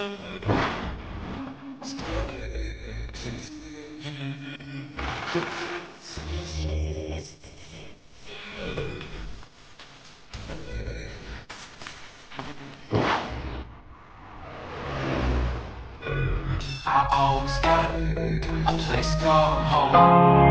I always got a place to home.